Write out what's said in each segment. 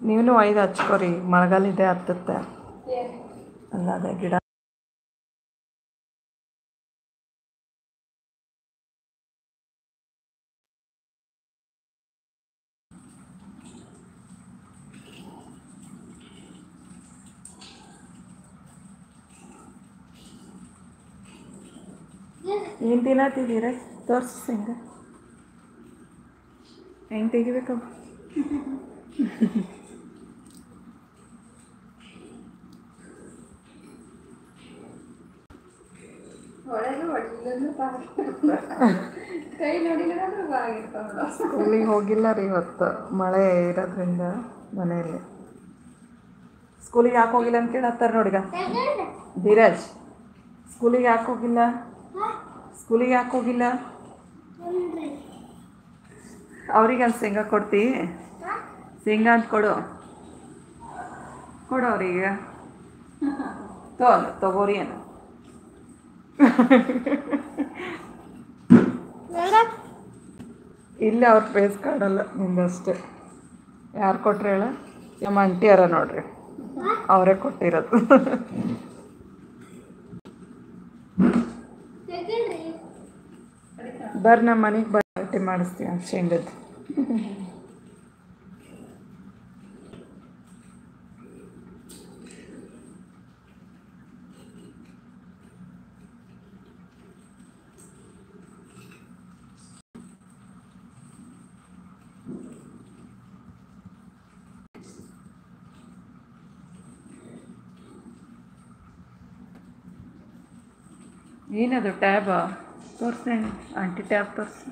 ನೀವು ಒಯ್ದು ಹಚ್ಕೋರಿ ಮಳೆಗಾಲ ಇದೆ ಹತ್ತತ್ತೆ. ಅಲ್ಲ ಗಿಡ ಗಿಡ ಏನು ತಿನ್ನತ್ತಿದ್ದೀರ ತೋರಿಸಿ ಹೆಂಗೆ? ಹೆಂಗೆ ತೆಗಿಬೇಕು ಸ್ಕೂಲಿಗೆ ಹೋಗಿಲ್ಲ ರೀ ಇವತ್ತು. ಮಳೆ ಇರೋದ್ರಿಂದ ಮನೆಯಲ್ಲಿ. ಸ್ಕೂಲಿಗೆ ಯಾಕೆ ಹೋಗಿಲ್ಲ ಅಂತ ಕೇಳತ್ತಾರ ನೋಡಿಗ ಧೀರಜ್, ಸ್ಕೂಲಿಗೆ ಯಾಕೆ ಹೋಗಿಲ್ಲ? ಸ್ಕೂಲಿಗೆ ಯಾಕೆ ಹೋಗಿಲ್ಲ? ಅವ್ರಿಗೆ ಅಲ್ಲಿ ಶೇಂಗಾ ಕೊಡ್ತಿ. ಶೇಂಗಾ ಅಂತ ಕೊಡು. ಕೊಡು ಅವ್ರಿಗೆ. ತಗೋ ತಗೋರಿ ಏನು ಇಲ್ಲ, ಅವ್ರ ಫೇಸ್ ಕಾಡಲ್ಲ ನಿಂದಷ್ಟೇ ಯಾರು ಕೊಟ್ರಿ ಹೇಳ? ನಮ್ಮ ಅಂಟಿಯಾರ ನೋಡ್ರಿ. ಅವರೇ ಕೊಟ್ಟಿರೋದು. ಬರ್ರಿ, ನಮ್ಮ ಮನೆಗೆ ಪಾರ್ಟಿ ಮಾಡಿಸ್ತೀವಿ ಶೇಂಗದ್ದು. ಏನದು ಟ್ಯಾಬ ತೋರಿಸಿ ಆಂಟಿ ಟ್ಯಾಬ್ ತೋರಿಸಿ.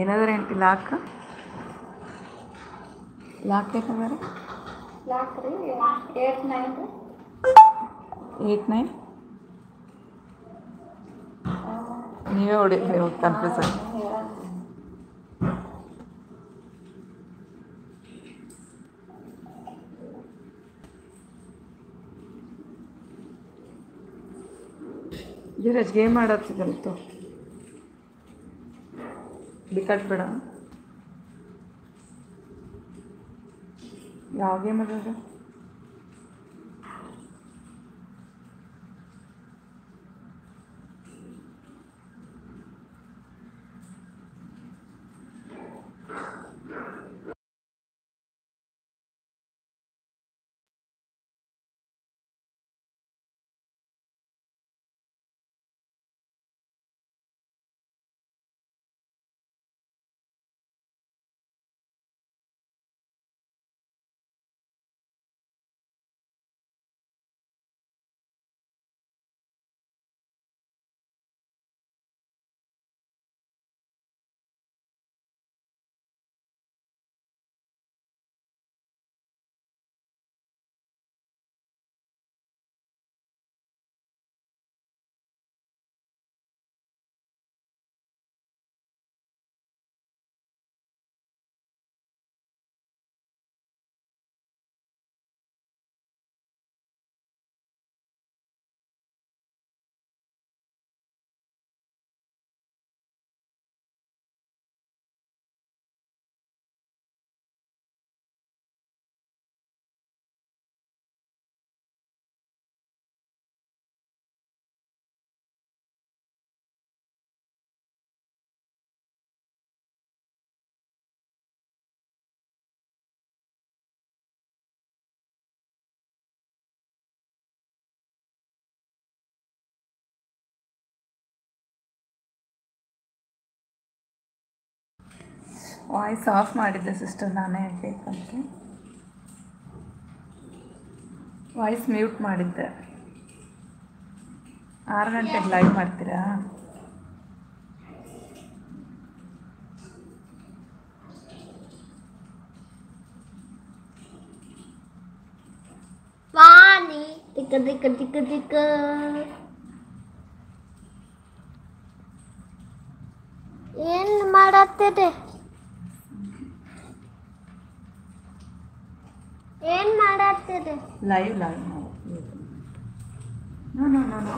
ಏನಾದ್ರೆ ಆಂಟಿ ಲಾಕ್ ಲಾಕ್ ಬೇಕಂದ್ರೆ? ಲಾಕ್ ರೀ. ಏಟ್ ನೈನ್ ಏಯ್ಟ್ ನೈನ್ ನೀವೇ ಹೊಡಿ ಕನ್ಫ್ಯೂಸ್ ಆಗಿ. ಧೀರಜ್ ಗೇಮ್ ಆಡತ್ತಿದಂತು ಬಿಕಟ್ ಬೇಡ. ಯಾವ ಗೇಮ್ ಅದ? ವಾಯ್ಸ್ ಆಫ್ ಮಾಡಿದ್ದೆ ಸಿಸ್ಟರ್, ನಾನೇ ಹೇಳಬೇಕಂತೆ ವಾಯ್ಸ್ ಮ್ಯೂಟ್ ಮಾಡಿದ್ದೆ. ಆರು ಗಂಟೆಗೆ ಲೈವ್ ಮಾಡ್ತೀರಾ? ವಾಣಿ ತಿಕ್ಕ ತಿಕ್ಕ ಮಾಡತ್ತಿದೆ live live no no no no